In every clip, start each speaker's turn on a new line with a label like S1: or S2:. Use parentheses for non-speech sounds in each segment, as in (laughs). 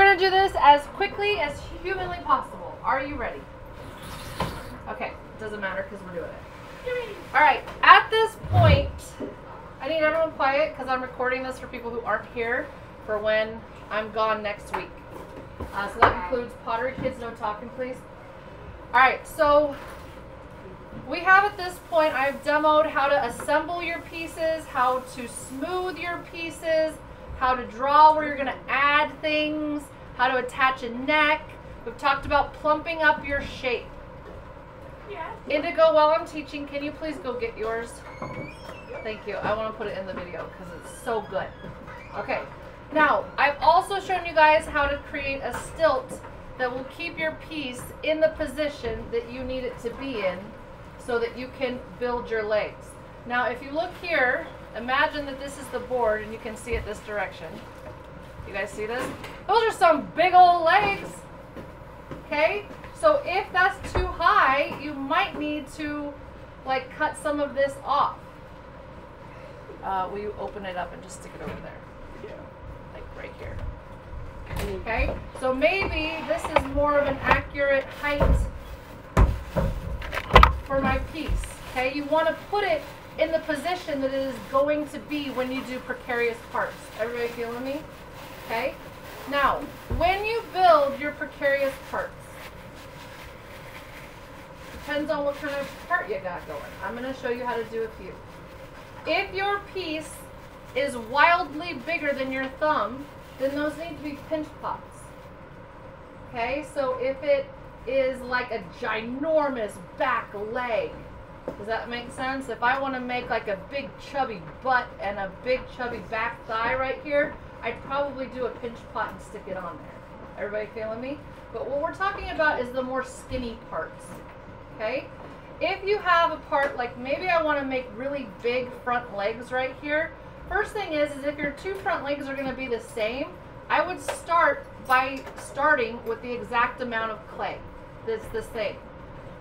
S1: going to do this as quickly as humanly possible. Are you ready? Okay, doesn't matter because we're doing it. All right, at this point, I need everyone quiet because I'm recording this for people who aren't here for when I'm gone next week. Uh, so that includes pottery kids, no talking, please. All right, so we have at this point, I've demoed how to assemble your pieces, how to smooth your pieces, how to draw where you're going to add things, how to attach a neck. We've talked about plumping up your shape.
S2: Yeah.
S1: Indigo, while I'm teaching, can you please go get yours? Thank you. I want to put it in the video because it's so good. Okay. Now, I've also shown you guys how to create a stilt that will keep your piece in the position that you need it to be in so that you can build your legs. Now, if you look here, imagine that this is the board and you can see it this direction. You guys see this? Those are some big old legs. Okay? So if that's too high, you might need to like cut some of this off. Uh, will you open it up and just stick it over there?
S3: Yeah.
S1: Like right here. Okay? So maybe this is more of an accurate height for my piece. Okay? You want to put it in the position that it is going to be when you do precarious parts. Everybody feeling me? Okay? Now, when you build your precarious parts, depends on what kind of part you got going. I'm going to show you how to do a few. If your piece is wildly bigger than your thumb, then those need to be pinch pots. Okay, so if it is like a ginormous back leg, does that make sense? If I want to make like a big chubby butt and a big chubby back thigh right here, I'd probably do a pinch pot and stick it on there. Everybody feeling me? But what we're talking about is the more skinny parts. Okay? If you have a part like maybe I want to make really big front legs right here, first thing is is if your two front legs are going to be the same, I would start by starting with the exact amount of clay that's the same.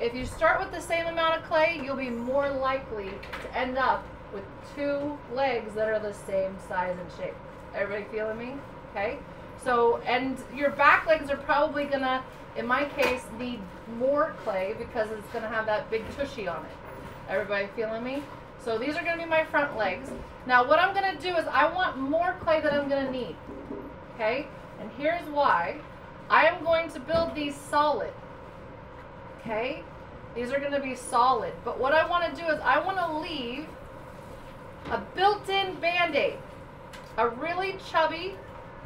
S1: If you start with the same amount of clay, you'll be more likely to end up with two legs that are the same size and shape. Everybody feeling me? Okay? So, and your back legs are probably gonna, in my case, need more clay because it's gonna have that big tushy on it. Everybody feeling me? So these are gonna be my front legs. Now what I'm gonna do is I want more clay that I'm gonna need. Okay? And here's why. I am going to build these solid. Okay? These are gonna be solid. But what I wanna do is I wanna leave a built-in band-aid. A really chubby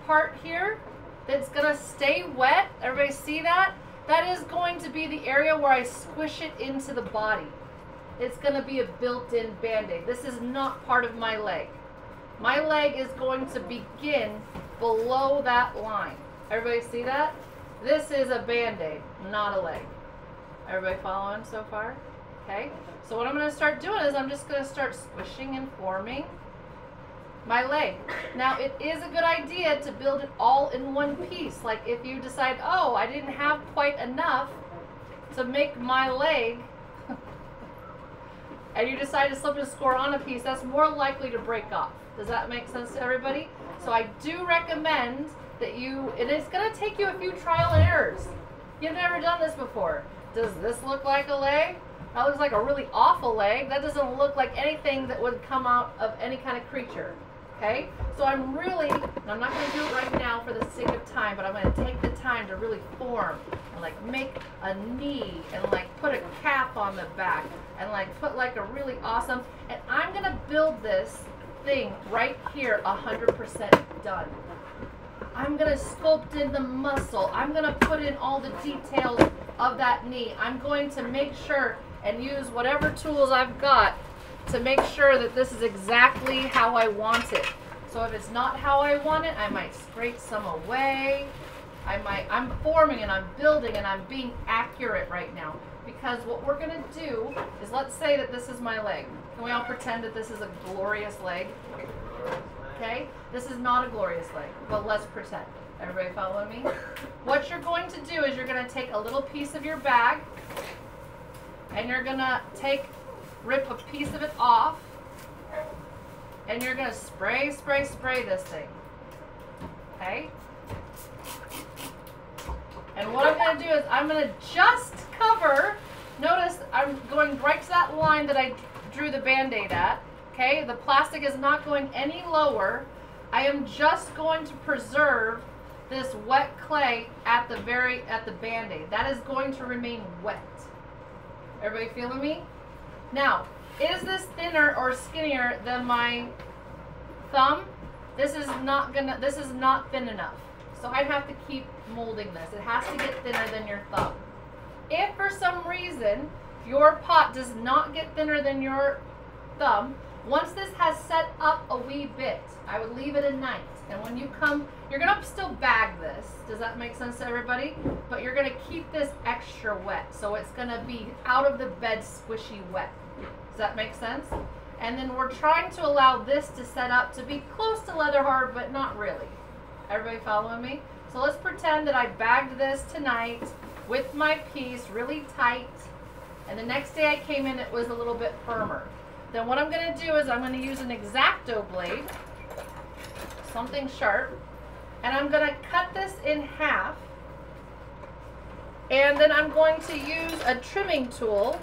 S1: part here that's gonna stay wet. Everybody see that? That is going to be the area where I squish it into the body. It's gonna be a built-in band-aid. This is not part of my leg. My leg is going to begin below that line. Everybody see that? This is a band-aid, not a leg. Everybody following so far? Okay. So what I'm going to start doing is I'm just going to start squishing and forming my leg. Now it is a good idea to build it all in one piece. Like if you decide, oh, I didn't have quite enough to make my leg, and you decide to slip a score on a piece, that's more likely to break off. Does that make sense to everybody? So I do recommend that you, it is going to take you a few trial and errors. You've never done this before. Does this look like a leg? That looks like a really awful leg. That doesn't look like anything that would come out of any kind of creature. Okay? So I'm really, I'm not going to do it right now for the sake of time, but I'm going to take the time to really form and like make a knee and like put a cap on the back and like put like a really awesome, and I'm going to build this thing right here 100% done. I'm going to sculpt in the muscle. I'm going to put in all the details of that knee. I'm going to make sure and use whatever tools I've got to make sure that this is exactly how I want it. So if it's not how I want it, I might scrape some away. I might, I'm forming and I'm building and I'm being accurate right now. Because what we're gonna do is let's say that this is my leg. Can we all pretend that this is a glorious leg? Okay? This is not a glorious leg, but let's pretend. Everybody following me? (laughs) What you're going to do is you're gonna take a little piece of your bag and you're gonna take, rip a piece of it off and you're gonna spray, spray, spray this thing. Okay? And what I'm going to do is I'm gonna just cover, notice I'm going right to that line that I drew the Band-Aid at, okay? The plastic is not going any lower. I am just going to preserve this wet clay at the very, at the Band-Aid. That is going to remain wet. Everybody feeling me? Now, is this thinner or skinnier than my thumb? This is not gonna, this is not thin enough. So I'd have to keep molding this. It has to get thinner than your thumb. If for some reason your pot does not get thinner than your thumb, once this has set up a wee bit, I would leave it a night. And when you come, you're gonna still bag this. Does that make sense to everybody? But you're gonna keep this extra wet. So it's gonna be out of the bed squishy wet. Does that make sense? And then we're trying to allow this to set up to be close to leather hard, but not really. Everybody following me? So let's pretend that I bagged this tonight with my piece really tight. And the next day I came in, it was a little bit firmer. Then what I'm gonna do is I'm gonna use an X-Acto blade, something sharp, and I'm gonna cut this in half. And then I'm going to use a trimming tool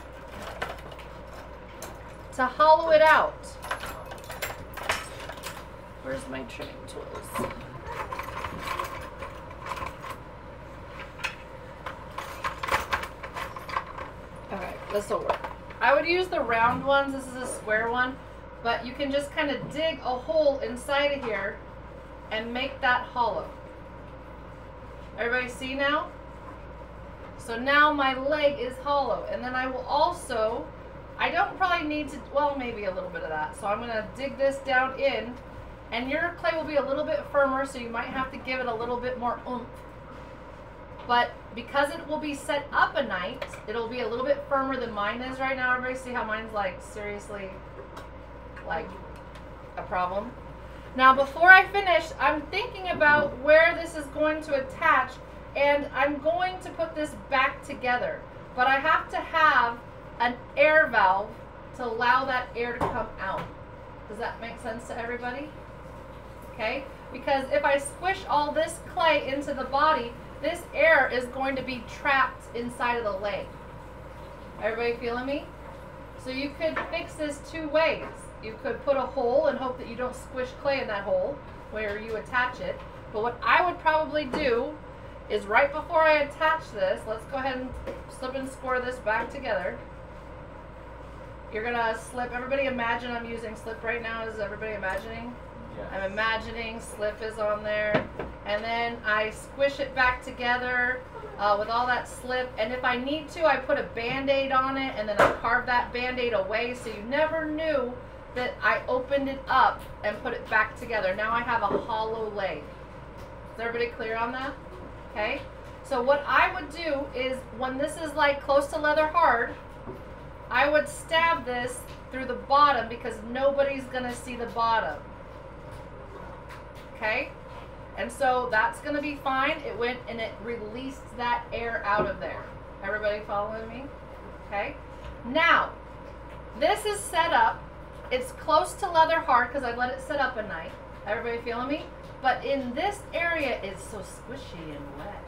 S1: to hollow it out. Where's my trimming tools? Okay, this will work. I would use the round ones. This is a square one. But you can just kind of dig a hole inside of here and make that hollow. Everybody see now? So now my leg is hollow. And then I will also, I don't probably need to, well, maybe a little bit of that. So I'm going to dig this down in. And your clay will be a little bit firmer, so you might have to give it a little bit more oomph. But because it will be set up a night, it'll be a little bit firmer than mine is right now. Everybody see how mine's like seriously like a problem? Now before I finish, I'm thinking about where this is going to attach and I'm going to put this back together. But I have to have an air valve to allow that air to come out. Does that make sense to everybody? Okay? Because if I squish all this clay into the body, this air is going to be trapped inside of the leg. Everybody feeling me? So you could fix this two ways. You could put a hole and hope that you don't squish clay in that hole where you attach it. But what I would probably do is right before I attach this, let's go ahead and slip and score this back together. You're gonna slip, everybody imagine I'm using slip right now. Is everybody imagining?
S3: Yes.
S1: I'm imagining slip is on there. And then I squish it back together uh, with all that slip. And if I need to, I put a band-aid on it and then I carve that band-aid away so you never knew that I opened it up and put it back together. Now I have a hollow leg. Is everybody clear on that? Okay. So what I would do is when this is like close to leather hard, I would stab this through the bottom because nobody's gonna see the bottom. Okay? And so that's gonna be fine. It went and it released that air out of there. Everybody following me? Okay? Now, this is set up. It's close to leather hard because I let it set up a night. Everybody feeling me? But in this area, it's so squishy and wet.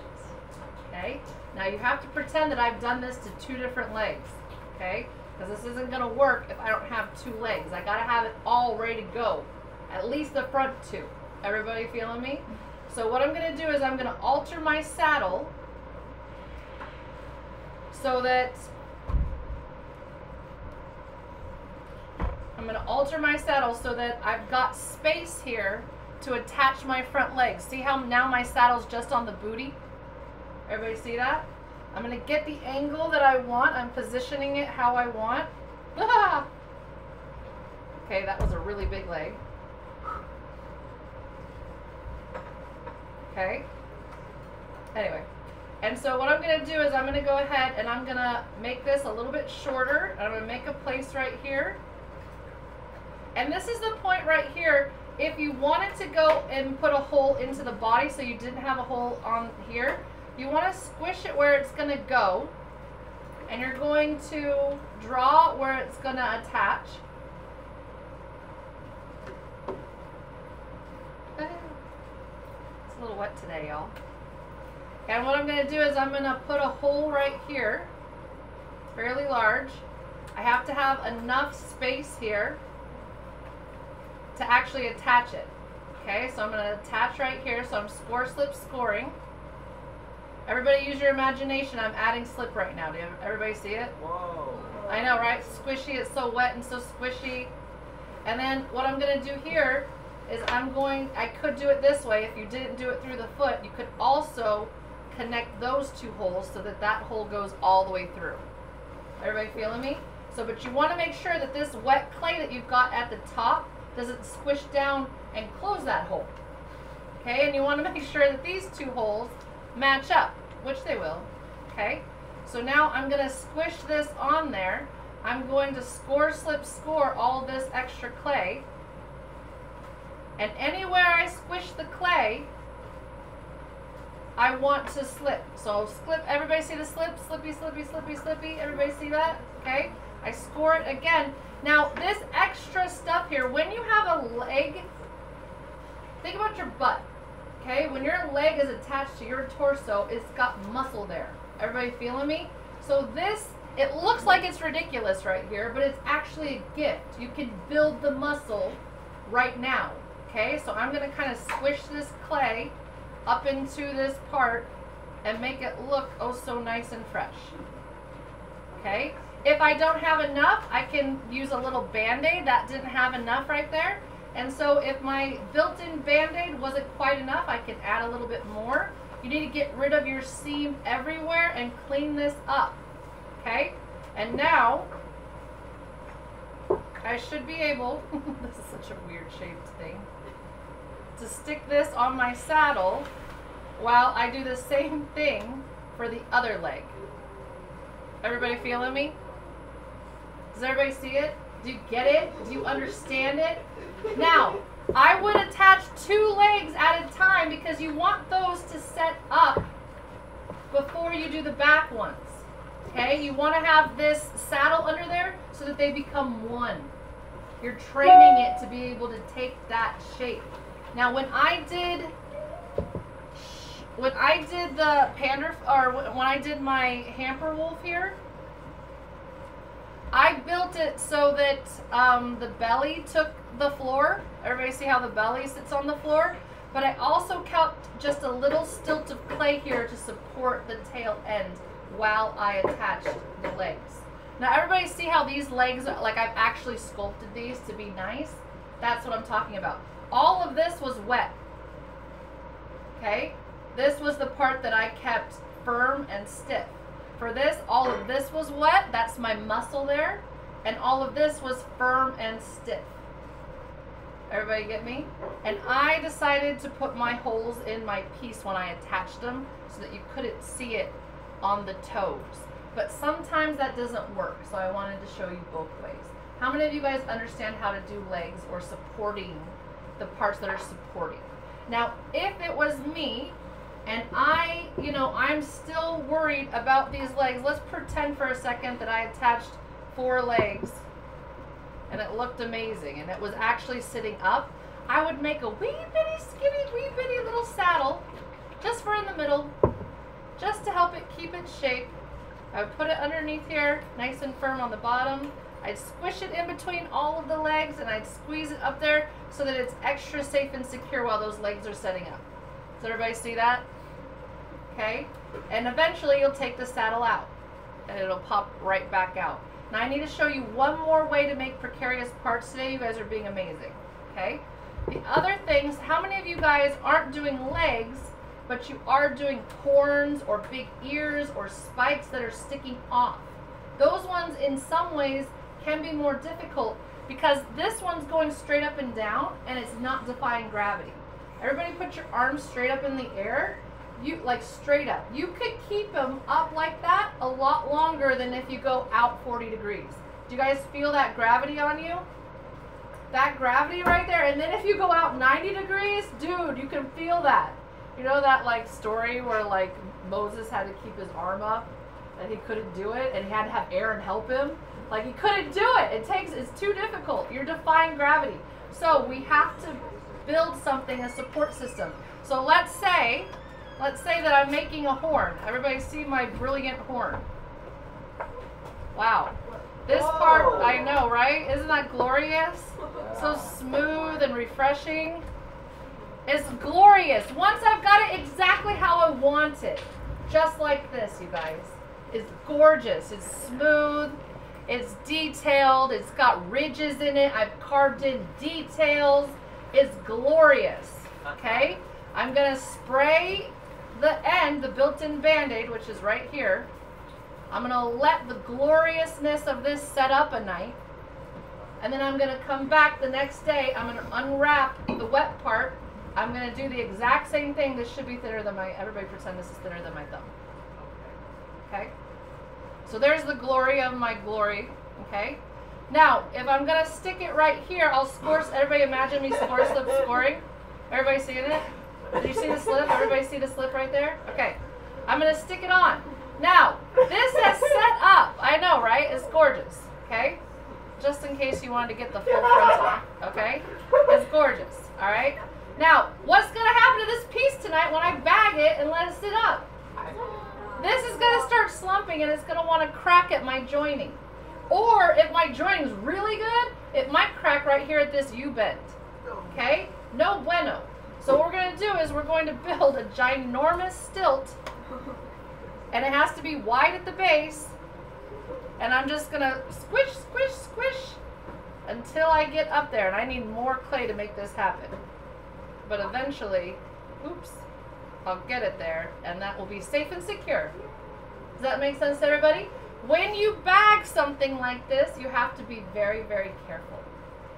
S1: Okay? Now you have to pretend that I've done this to two different legs. Okay? Because this isn't going to work if I don't have two legs. I got to have it all ready to go. At least the front two. Everybody feeling me? So what I'm going to do is I'm going to alter my saddle so that I'm going to alter my saddle so that I've got space here to attach my front legs. See how now my saddle's just on the booty? Everybody see that? I'm going to get the angle that I want. I'm positioning it how I want. (laughs) okay, that was a really big leg. Okay. Anyway. And so what I'm going to do is I'm going to go ahead and I'm going to make this a little bit shorter. I'm to make a place right here. And this is the point right here. If you wanted to go and put a hole into the body so you didn't have a hole on here, you want to squish it where it's going to go. And you're going to draw where it's going to attach. It's a little wet today, y'all. And what I'm going to do is I'm going to put a hole right here, fairly large. I have to have enough space here to actually attach it. Okay, so I'm going to attach right here. So I'm score, slip, scoring. Everybody use your imagination. I'm adding slip right now. Do everybody see it?
S3: Whoa.
S1: I know, right? Squishy. It's so wet and so squishy. And then what I'm going to do here is I'm going, I could do it this way. If you didn't do it through the foot, you could also connect those two holes so that that hole goes all the way through. Everybody feeling me? So, but you want to make sure that this wet clay that you've got at the top doesn't squish down and close that hole. Okay, and you want to (laughs) make sure that these two holes match up, which they will. Okay, so now I'm going to squish this on there. I'm going to score, slip, score all this extra clay. And anywhere I squish the clay, I want to slip. So slip, everybody see the slip? Slippy, slippy, slippy, slippy. Everybody see that? Okay. I score it again. Now this extra stuff here, when you have a leg, think about your butt. Okay, when your leg is attached to your torso, it's got muscle there. Everybody feeling me? So this, it looks like it's ridiculous right here, but it's actually a gift. You can build the muscle right now. Okay, so I'm gonna kind of squish this clay up into this part and make it look oh so nice and fresh. Okay, if I don't have enough, I can use a little band-aid. That didn't have enough right there. And so if my built-in band-aid wasn't quite enough, I can add a little bit more. You need to get rid of your seam everywhere and clean this up. Okay, and now I should be able, (laughs) this is such a weird shaped thing, to stick this on my saddle while I do the same thing for the other leg. Everybody feeling me? Does everybody see it? Do you get it? Do you understand it? Now, I would attach two legs at a time because you want those to set up before you do the back ones. Okay, you want to have this saddle under there so that they become one. You're training it to be able to take that shape. Now, when I did, when I did the pander, or when I did my hamper wolf here, I built it so that um, the belly took the floor. Everybody see how the belly sits on the floor? But I also kept just a little stilt of clay here to support the tail end while I attached the legs. Now everybody see how these legs, are, like I've actually sculpted these to be nice? That's what I'm talking about. All of this was wet. Okay? This was the part that I kept firm and stiff. For this, all of this was wet. That's my muscle there. And all of this was firm and stiff. Everybody get me? And I decided to put my holes in my piece when I attached them so that you couldn't see it on the toes. But sometimes that doesn't work, so I wanted to show you both ways. How many of you guys understand how to do legs or supporting the parts that are supporting? Now, if it was me, and I, you know, I'm still worried about these legs. Let's pretend for a second that I attached four legs and it looked amazing and it was actually sitting up. I would make a wee bitty skinny, wee bitty little saddle just for in the middle, just to help it keep its shape. I would put it underneath here, nice and firm on the bottom. I'd squish it in between all of the legs and I'd squeeze it up there so that it's extra safe and secure while those legs are setting up. Does everybody see that? Okay? And eventually you'll take the saddle out and it'll pop right back out. Now I need to show you one more way to make precarious parts today. You guys are being amazing. Okay? The other things, how many of you guys aren't doing legs, but you are doing horns or big ears or spikes that are sticking off? Those ones in some ways can be more difficult because this one's going straight up and down and it's not defying gravity. Everybody put your arms straight up in the air you like straight up. You could keep them up like that a lot longer than if you go out 40 degrees. Do you guys feel that gravity on you? That gravity right there. And then if you go out 90 degrees, dude, you can feel that. You know that like story where like Moses had to keep his arm up and he couldn't do it and he had to have Aaron help him? Like he couldn't do it. It takes it's too difficult. You're defying gravity. So we have to build something, a support system. So let's say let's say that I'm making a horn. Everybody see my brilliant horn. Wow. This part, I know, right? Isn't that glorious? So smooth and refreshing. It's glorious. Once I've got it exactly how I want it, just like this, you guys. It's gorgeous. It's smooth. It's detailed. It's got ridges in it. I've carved in details. It's glorious. Okay? I'm going to spray the end, the built-in band-aid, which is right here. I'm going to let the gloriousness of this set up a night. And then I'm going to come back the next day. I'm going to unwrap the wet part. I'm going to do the exact same thing. This should be thinner than my, everybody pretend this is thinner than my thumb. Okay? So there's the glory of my glory. Okay? Now, if I'm to stick it right here, I'll score, everybody imagine me score slip scoring. Everybody seeing it? Did you see the slip? Everybody see the slip right there? Okay. I'm to stick it on. Now, this is set up. I know, right? It's gorgeous. Okay? Just in case you wanted to get the full frontal. Okay? It's gorgeous. All right? Now, what's going to happen to this piece tonight when I bag it and let it sit up? This is going to and it's going to want to crack at my joining. Or if my joining's really good, it might crack right here at this U-bend. Okay? No bueno. So what we're going to do is we're going to build a ginormous stilt and it has to be wide at the base and I'm just going to squish, squish, squish until I get up there and I need more clay to make this happen. But eventually, oops, I'll get it there and that will be safe and secure. Does that make sense to everybody? When you bag something like this, you have to be very, very careful.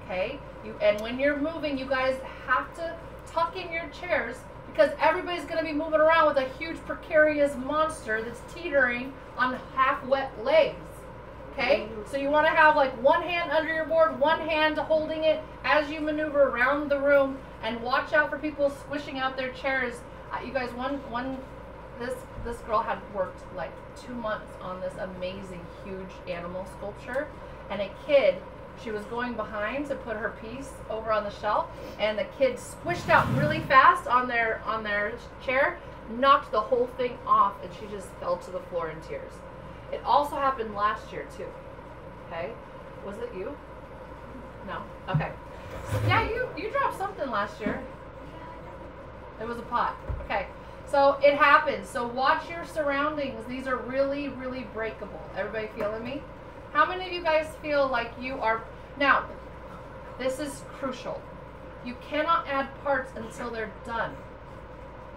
S1: Okay? You and when you're moving, you guys have to tuck in your chairs because everybody's going to be moving around with a huge precarious monster that's teetering on half wet legs. Okay? So you want to have like one hand under your board, one hand holding it as you maneuver around the room and watch out for people squishing out their chairs. Uh, you guys, one, one, this, this girl had worked like two months on this amazing, huge animal sculpture and a kid she was going behind to put her piece over on the shelf and the kid squished out really fast on their on their chair knocked the whole thing off and she just fell to the floor in tears. It also happened last year too. Okay? Was it you? No? Okay. Yeah you you dropped something last year. It was a pot. Okay so it happens so watch your surroundings these are really really breakable everybody feeling me how many of you guys feel like you are now? This is crucial. You cannot add parts until they're done.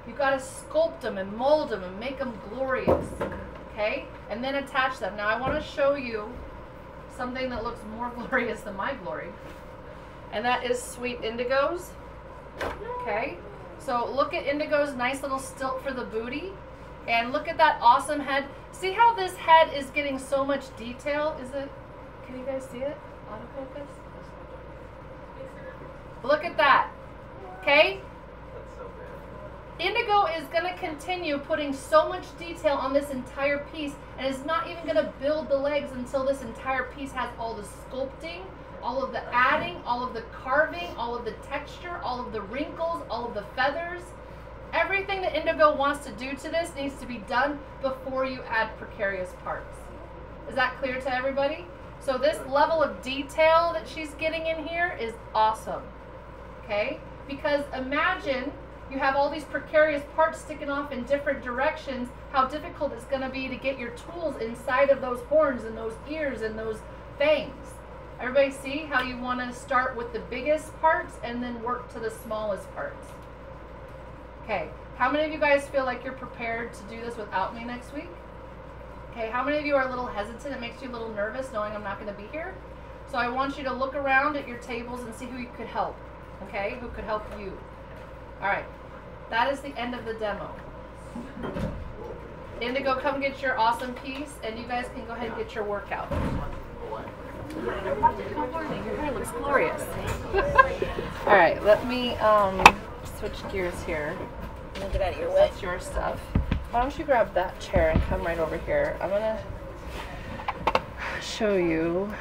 S1: You got to sculpt them and mold them and make them glorious. Okay? And then attach them. Now I want to show you something that looks more (laughs) glorious than my glory. And that is Sweet Indigos. Okay? So look at Indigo's nice little stilt for the booty. And look at that awesome head. See how this head is getting so much detail? Is it, can you guys see it? Autofocus? Look at that. Okay? Indigo is going to continue putting so much detail on this entire piece and is not even going to build the legs until this entire piece has all the sculpting, all of the adding, all of the carving, all of the texture, all of the wrinkles, all of the feathers. Everything that Indigo wants to do to this needs to be done before you add precarious parts. Is that clear to everybody? So this level of detail that she's getting in here is awesome. Okay? Because imagine you have all these precarious parts sticking off in different directions, how difficult it's going to be to get your tools inside of those horns and those ears and those fangs. Everybody see how you want to start with the biggest parts and then work to the smallest parts. Okay, how many of you guys feel like you're prepared to do this without me next week? Okay, how many of you are a little hesitant? It makes you a little nervous knowing I'm not going to be here. So I want you to look around at your tables and see who you could help. Okay, who could help you. All right, that is the end of the demo. Indigo, come get your awesome piece, and you guys can go ahead and get your workout. Your hair looks glorious. (laughs) All right, let me um, switch gears here.
S3: Get out of your way.
S1: That's your stuff. Why don't you grab that chair and come right over here? I'm gonna show you